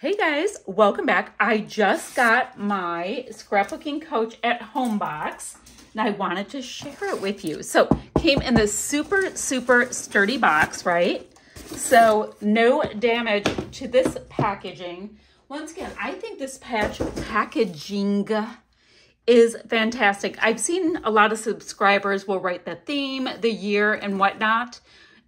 Hey guys, welcome back. I just got my scrapbooking coach at home box and I wanted to share it with you. So came in this super, super sturdy box, right? So no damage to this packaging. Once again, I think this patch packaging is fantastic. I've seen a lot of subscribers will write the theme, the year, and whatnot,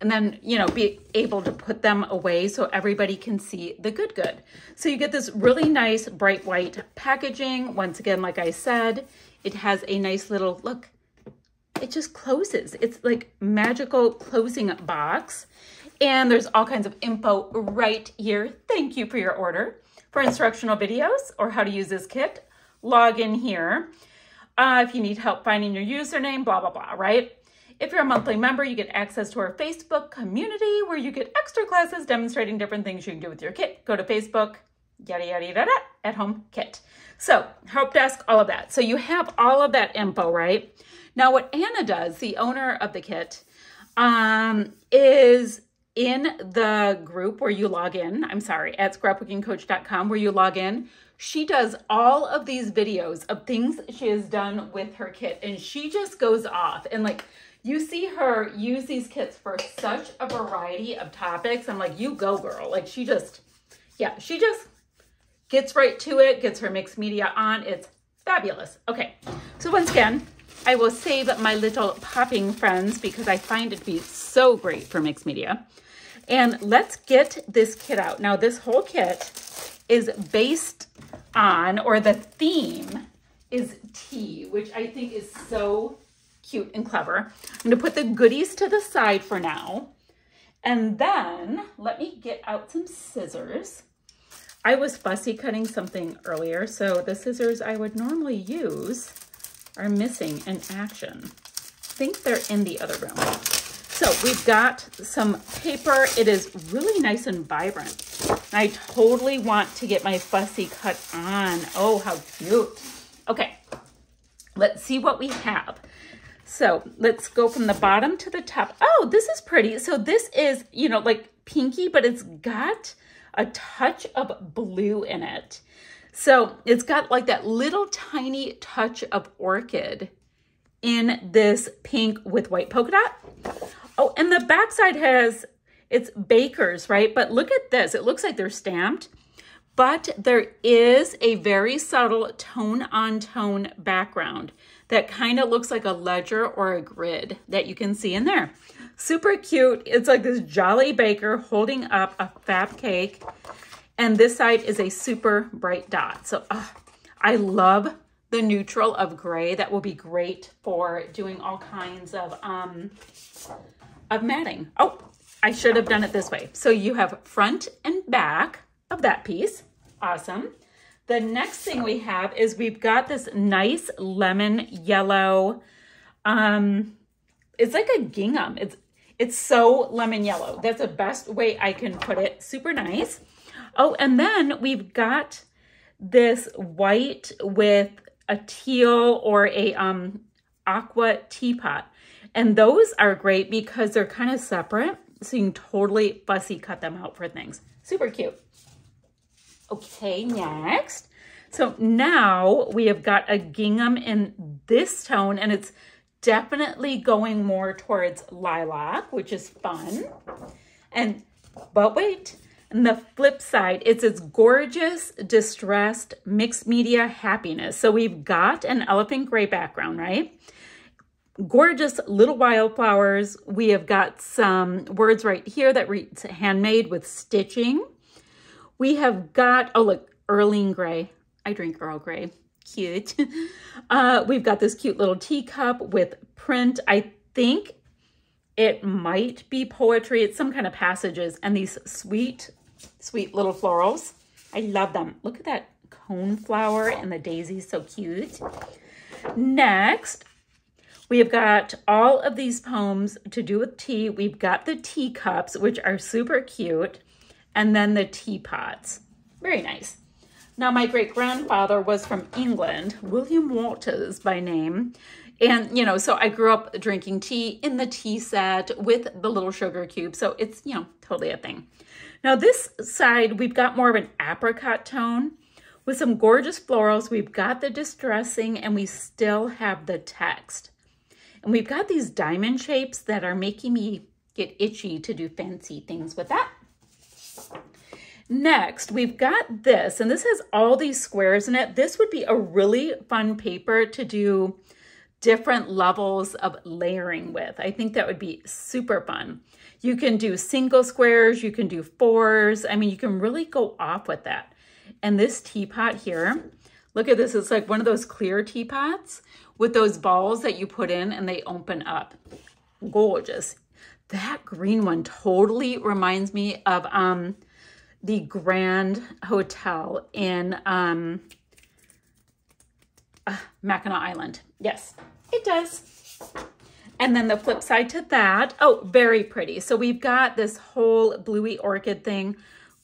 and then, you know, be able to put them away so everybody can see the good good. So you get this really nice bright white packaging. Once again, like I said, it has a nice little, look, it just closes. It's like magical closing box. And there's all kinds of info right here. Thank you for your order. For instructional videos or how to use this kit, log in here. Uh, if you need help finding your username, blah, blah, blah, right? If you're a monthly member, you get access to our Facebook community where you get extra classes demonstrating different things you can do with your kit. Go to Facebook, yada, yada, yada, at home kit. So help desk, all of that. So you have all of that info, right? Now what Anna does, the owner of the kit, um, is in the group where you log in, I'm sorry, at scrapbookingcoach.com where you log in, she does all of these videos of things she has done with her kit and she just goes off and like you see her use these kits for such a variety of topics. I'm like, you go girl. Like she just, yeah, she just gets right to it, gets her mixed media on. It's fabulous. Okay, so once again, I will save my little popping friends because I find it to be so great for mixed media. And let's get this kit out. Now this whole kit is based on, or the theme is tea, which I think is so cute and clever. I'm gonna put the goodies to the side for now. And then let me get out some scissors. I was fussy cutting something earlier, so the scissors I would normally use are missing in action. I think they're in the other room. So we've got some paper. It is really nice and vibrant. I totally want to get my fussy cut on. Oh, how cute. Okay, let's see what we have. So let's go from the bottom to the top. Oh, this is pretty. So this is, you know, like pinky, but it's got a touch of blue in it. So it's got like that little tiny touch of orchid in this pink with white polka dot. Oh, and the backside has, it's Baker's, right? But look at this. It looks like they're stamped, but there is a very subtle tone-on-tone -tone background that kind of looks like a ledger or a grid that you can see in there. Super cute. It's like this jolly baker holding up a fab cake. And this side is a super bright dot. So uh, I love the neutral of gray. That will be great for doing all kinds of um, of matting. Oh, I should have done it this way. So you have front and back of that piece. Awesome. The next thing we have is we've got this nice lemon yellow. Um, it's like a gingham. It's it's so lemon yellow. That's the best way I can put it. Super nice. Oh, and then we've got this white with a teal or a um, aqua teapot. And those are great because they're kind of separate. So you can totally fussy cut them out for things. Super cute. Okay, next. So now we have got a gingham in this tone and it's definitely going more towards lilac, which is fun. And, but wait, and the flip side, it's its gorgeous, distressed, mixed media happiness. So we've got an elephant gray background, right? gorgeous little wildflowers. We have got some words right here that reads handmade with stitching. We have got, oh look, Earl Grey. I drink Earl Grey. Cute. uh, we've got this cute little teacup with print. I think it might be poetry. It's some kind of passages and these sweet, sweet little florals. I love them. Look at that cone flower and the daisy, so cute. Next, we have got all of these poems to do with tea. We've got the teacups, which are super cute, and then the teapots. Very nice. Now, my great-grandfather was from England, William Walters by name, And, you know, so I grew up drinking tea in the tea set with the little sugar cube. So it's, you know, totally a thing. Now this side, we've got more of an apricot tone with some gorgeous florals. We've got the distressing and we still have the text. And we've got these diamond shapes that are making me get itchy to do fancy things with that. Next, we've got this, and this has all these squares in it. This would be a really fun paper to do different levels of layering with. I think that would be super fun. You can do single squares, you can do fours. I mean, you can really go off with that. And this teapot here, look at this. It's like one of those clear teapots with those balls that you put in and they open up. Gorgeous. That green one totally reminds me of um, the Grand Hotel in um, uh, Mackinac Island. Yes, it does. And then the flip side to that, oh, very pretty. So we've got this whole bluey orchid thing,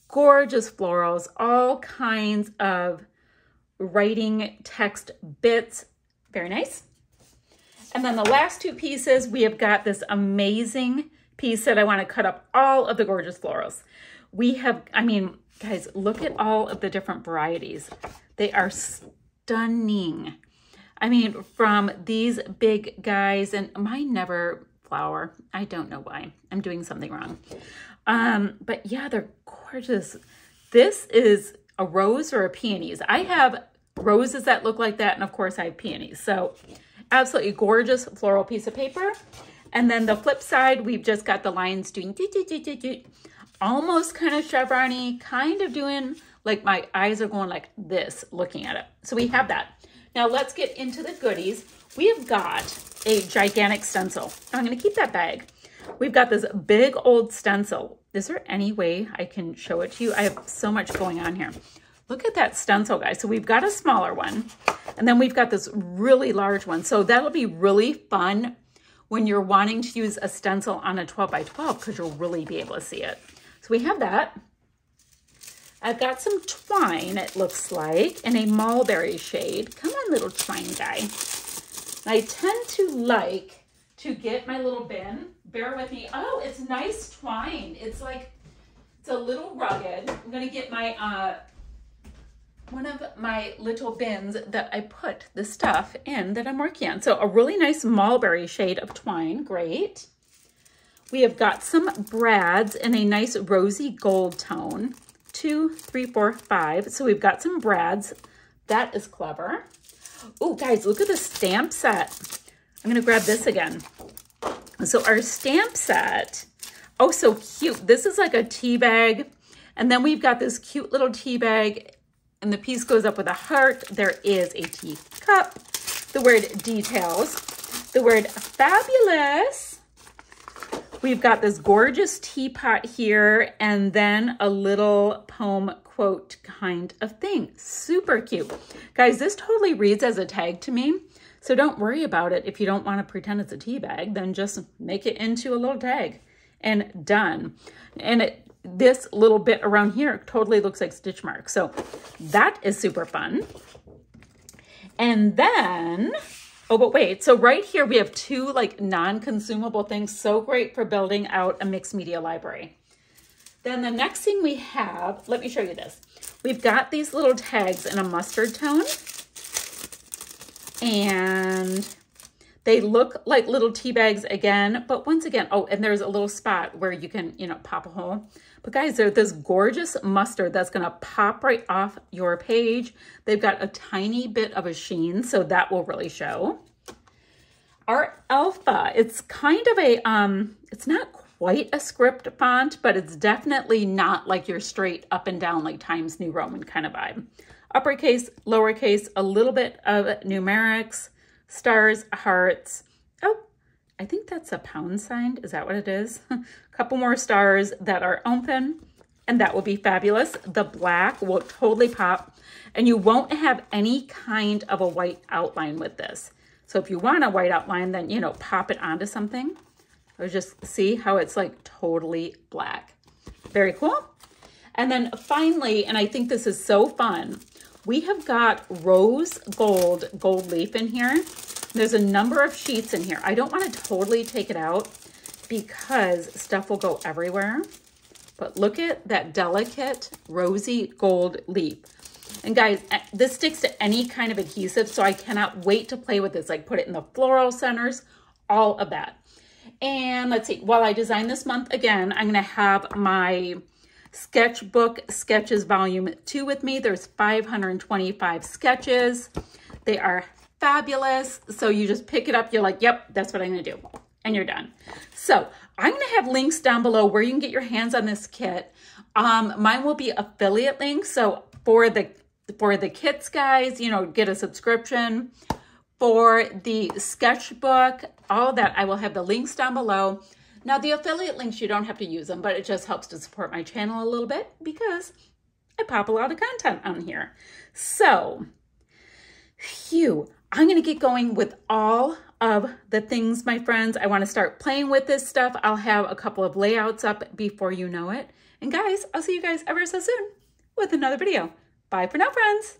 gorgeous florals, all kinds of writing text bits. Very nice. And then the last two pieces, we have got this amazing piece that I want to cut up all of the gorgeous florals we have, I mean, guys, look at all of the different varieties. They are stunning. I mean, from these big guys, and mine never flower. I don't know why. I'm doing something wrong. Um, but yeah, they're gorgeous. This is a rose or a peonies. I have roses that look like that, and of course I have peonies. So absolutely gorgeous floral piece of paper. And then the flip side, we've just got the lines doing almost kind of chevrony, kind of doing like my eyes are going like this looking at it. So we have that. Now let's get into the goodies. We have got a gigantic stencil. I'm going to keep that bag. We've got this big old stencil. Is there any way I can show it to you? I have so much going on here. Look at that stencil, guys. So we've got a smaller one, and then we've got this really large one. So that'll be really fun when you're wanting to use a stencil on a 12 by 12 because you'll really be able to see it. So we have that. I've got some twine, it looks like, in a mulberry shade. Come on, little twine guy. I tend to like to get my little bin. Bear with me. Oh, it's nice twine. It's like, it's a little rugged. I'm going to get my, uh, one of my little bins that I put the stuff in that I'm working on. So a really nice mulberry shade of twine. Great. We have got some brads in a nice rosy gold tone. Two, three, four, five. So we've got some brads. That is clever. Oh, guys, look at the stamp set. I'm going to grab this again. So our stamp set, oh, so cute. This is like a tea bag. And then we've got this cute little tea bag and the piece goes up with a heart. There is a tea cup. The word details. The word fabulous We've got this gorgeous teapot here and then a little poem quote kind of thing. Super cute. Guys, this totally reads as a tag to me. So don't worry about it. If you don't want to pretend it's a tea bag, then just make it into a little tag and done. And it, this little bit around here totally looks like stitch marks. So that is super fun. And then Oh, but wait, so right here we have two like non-consumable things. So great for building out a mixed media library. Then the next thing we have, let me show you this. We've got these little tags in a mustard tone. And they look like little tea bags again, but once again, oh, and there's a little spot where you can, you know, pop a hole. But guys, they're this gorgeous mustard that's gonna pop right off your page. They've got a tiny bit of a sheen, so that will really show. Our Alpha, it's kind of a, um, it's not quite a script font, but it's definitely not like your straight up and down like Times New Roman kind of vibe. Uppercase, lowercase, a little bit of numerics, stars, hearts. I think that's a pound sign. Is that what it is? a couple more stars that are open and that will be fabulous. The black will totally pop and you won't have any kind of a white outline with this. So if you want a white outline, then, you know, pop it onto something. Or just see how it's like totally black. Very cool. And then finally, and I think this is so fun, we have got rose gold gold leaf in here. There's a number of sheets in here. I don't want to totally take it out because stuff will go everywhere. But look at that delicate rosy gold leaf. And guys, eh, this sticks to any kind of adhesive, so I cannot wait to play with this. Like put it in the floral centers, all of that. And let's see, while I design this month again, I'm gonna have my sketchbook sketches volume two with me. There's 525 sketches. They are fabulous. So you just pick it up, you're like, yep, that's what I'm gonna do. And you're done. So I'm gonna have links down below where you can get your hands on this kit. Um, mine will be affiliate links. So for the for the kits guys, you know, get a subscription. For the sketchbook, all that, I will have the links down below. Now, the affiliate links, you don't have to use them, but it just helps to support my channel a little bit because I pop a lot of content on here. So, phew, I'm going to get going with all of the things, my friends. I want to start playing with this stuff. I'll have a couple of layouts up before you know it. And guys, I'll see you guys ever so soon with another video. Bye for now, friends.